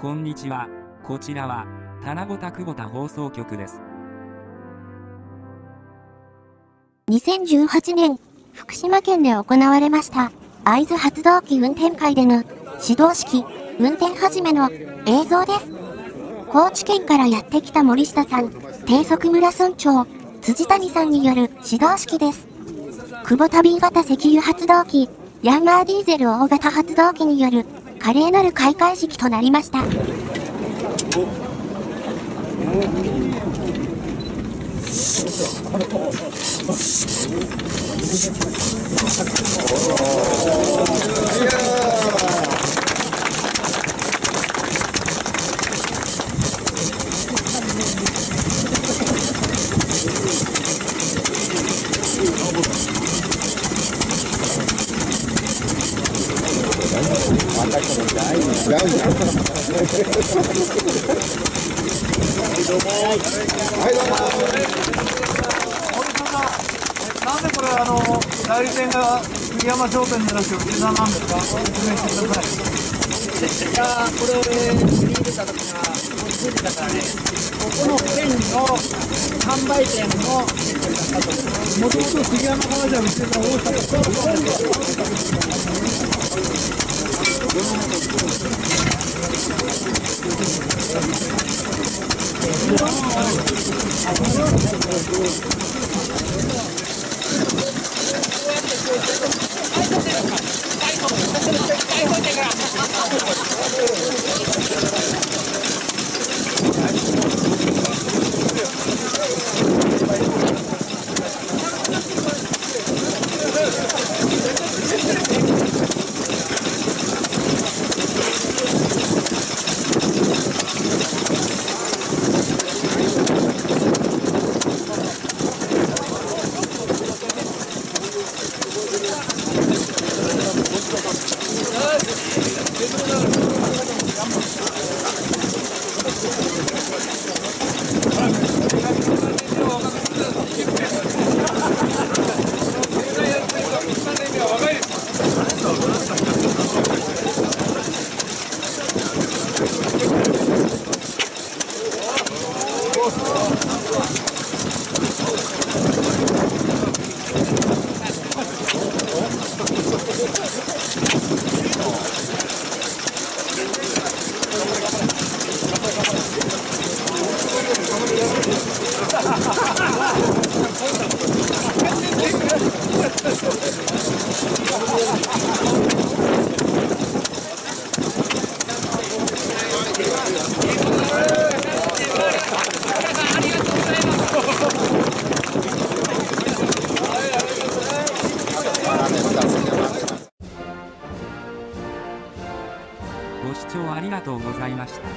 こんにちは。こちらは、棚ぼた久保田放送局です。2018年、福島県で行われました、会津発動機運転会での指導式、運転始めの映像です。高知県からやってきた森下さん、低速村村長、辻谷さんによる指導式です。久保田 B 型石油発動機、ヤンマーディーゼル大型発動機による華麗なる開会式となりました。なんでこれあの代理店が杉山商店じゃなくて梅田なんですか説明してくださいいやこれ見入れた時がもうついてたか？らねここの県の販売店のもともと杉山川じゃうちが大阪 ご視聴ありがとうございました。